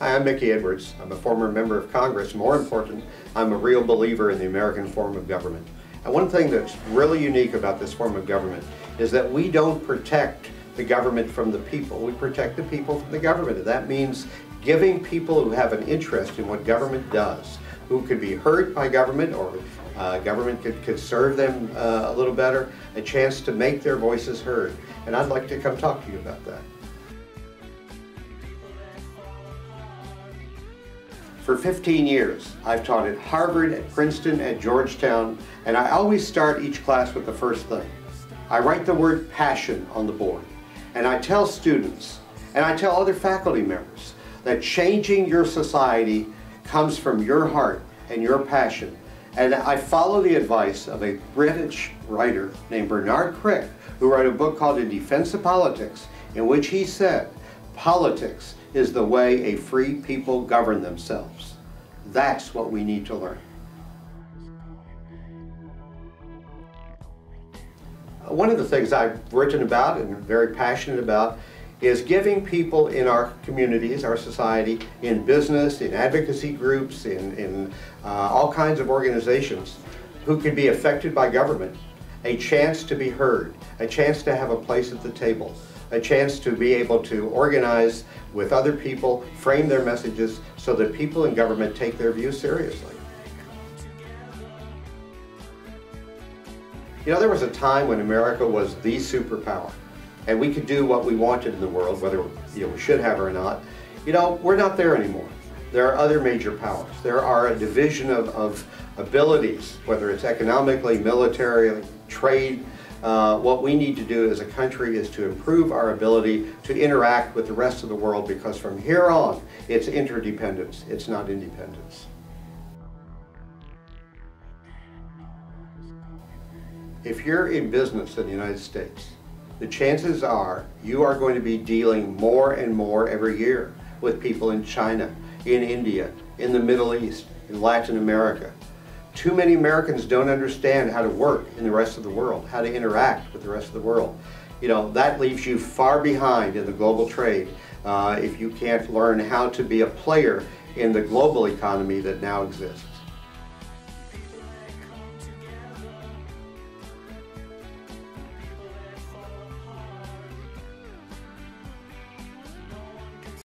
Hi, I'm Mickey Edwards. I'm a former member of Congress. More important, I'm a real believer in the American form of government. And one thing that's really unique about this form of government is that we don't protect the government from the people. We protect the people from the government. And that means giving people who have an interest in what government does, who could be hurt by government or uh, government could, could serve them uh, a little better, a chance to make their voices heard. And I'd like to come talk to you about that. For 15 years, I've taught at Harvard, at Princeton, at Georgetown, and I always start each class with the first thing. I write the word passion on the board, and I tell students, and I tell other faculty members, that changing your society comes from your heart and your passion. And I follow the advice of a British writer named Bernard Crick, who wrote a book called In Defense of Politics, in which he said, politics is the way a free people govern themselves. That's what we need to learn. One of the things I've written about and very passionate about is giving people in our communities, our society, in business, in advocacy groups, in, in uh, all kinds of organizations who can be affected by government, a chance to be heard, a chance to have a place at the table, a chance to be able to organize with other people, frame their messages so that people in government take their views seriously. You know, there was a time when America was the superpower and we could do what we wanted in the world, whether you know, we should have or not. You know, we're not there anymore. There are other major powers. There are a division of, of abilities, whether it's economically, militarily, trade, uh, what we need to do as a country is to improve our ability to interact with the rest of the world because from here on, it's interdependence, it's not independence. If you're in business in the United States, the chances are you are going to be dealing more and more every year with people in China, in India, in the Middle East, in Latin America, too many Americans don't understand how to work in the rest of the world, how to interact with the rest of the world. You know, that leaves you far behind in the global trade uh, if you can't learn how to be a player in the global economy that now exists.